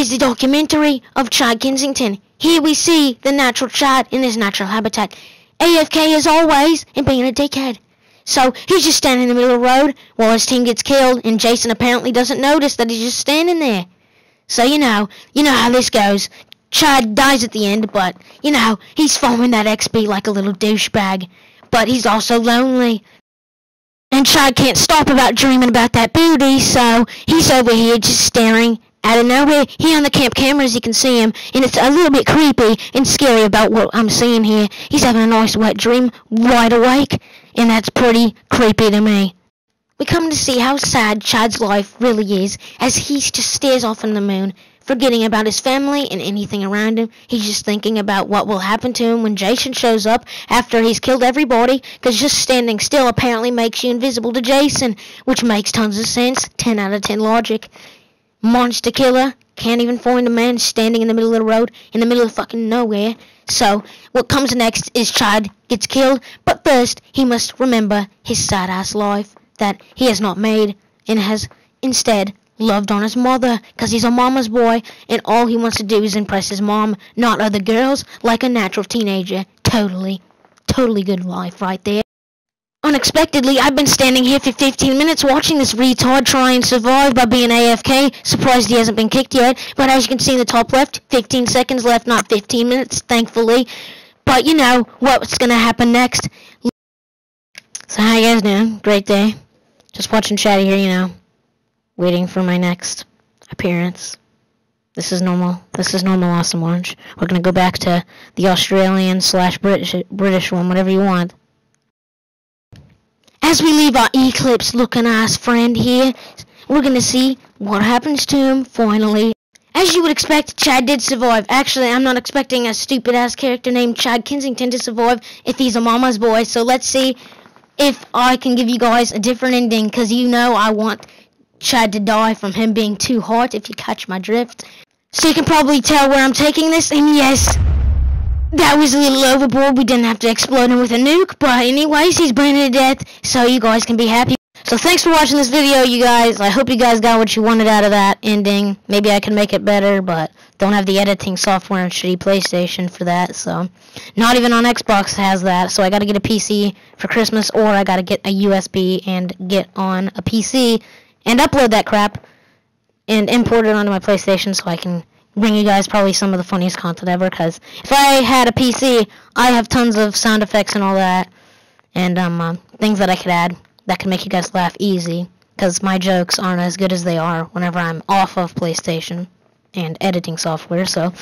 is the documentary of Chad Kensington. Here we see the natural Chad in his natural habitat. AFK as always and being a dickhead. So he's just standing in the middle of the road while his team gets killed and Jason apparently doesn't notice that he's just standing there. So you know, you know how this goes. Chad dies at the end, but you know, he's following that XP like a little douchebag. But he's also lonely. And Chad can't stop about dreaming about that booty, so he's over here just staring out of nowhere. Here on the camp cameras you can see him, and it's a little bit creepy and scary about what I'm seeing here. He's having a nice wet dream, wide awake, and that's pretty creepy to me. We come to see how sad Chad's life really is as he just stares off in the moon, forgetting about his family and anything around him. He's just thinking about what will happen to him when Jason shows up after he's killed everybody, because just standing still apparently makes you invisible to Jason, which makes tons of sense. 10 out of 10 logic. Monster killer, can't even find a man standing in the middle of the road, in the middle of fucking nowhere. So, what comes next is Chad gets killed, but first, he must remember his sad-ass life that he has not made and has instead loved on his mother because he's a mama's boy and all he wants to do is impress his mom, not other girls, like a natural teenager. Totally, totally good life right there. Unexpectedly, I've been standing here for 15 minutes watching this retard try and survive by being AFK. Surprised he hasn't been kicked yet. But as you can see in the top left, 15 seconds left, not 15 minutes, thankfully. But you know what's to happen next. So how you guys doing? Great day. Just watching chat here, you know. Waiting for my next appearance. This is normal. This is normal Awesome Orange. We're to go back to the Australian slash British, British one, whatever you want. As we leave our Eclipse looking ass friend here, we're gonna see what happens to him finally. As you would expect, Chad did survive. Actually, I'm not expecting a stupid ass character named Chad Kensington to survive if he's a mama's boy. So let's see if I can give you guys a different ending, because you know I want Chad to die from him being too hot, if you catch my drift. So you can probably tell where I'm taking this, and yes, that was a little overboard. We didn't have to explode him with a nuke, but anyways, he's burning to death, so you guys can be happy. So thanks for watching this video, you guys. I hope you guys got what you wanted out of that ending. Maybe I can make it better, but don't have the editing software on shitty PlayStation for that, so... Not even on Xbox has that, so I gotta get a PC for Christmas, or I gotta get a USB and get on a PC and upload that crap and import it onto my PlayStation so I can bring you guys probably some of the funniest content ever because if I had a PC, I have tons of sound effects and all that and um, uh, things that I could add that can make you guys laugh easy because my jokes aren't as good as they are whenever I'm off of PlayStation and editing software. So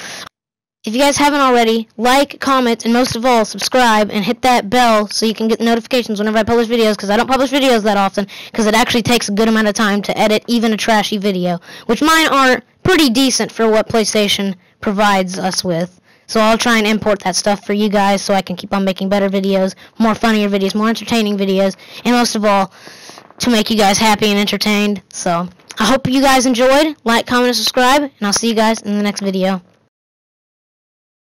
if you guys haven't already, like, comment, and most of all, subscribe and hit that bell so you can get notifications whenever I publish videos because I don't publish videos that often because it actually takes a good amount of time to edit even a trashy video, which mine are pretty decent for what PlayStation provides us with. So I'll try and import that stuff for you guys so I can keep on making better videos, more funnier videos, more entertaining videos, and most of all, to make you guys happy and entertained. So I hope you guys enjoyed. Like, comment, and subscribe, and I'll see you guys in the next video.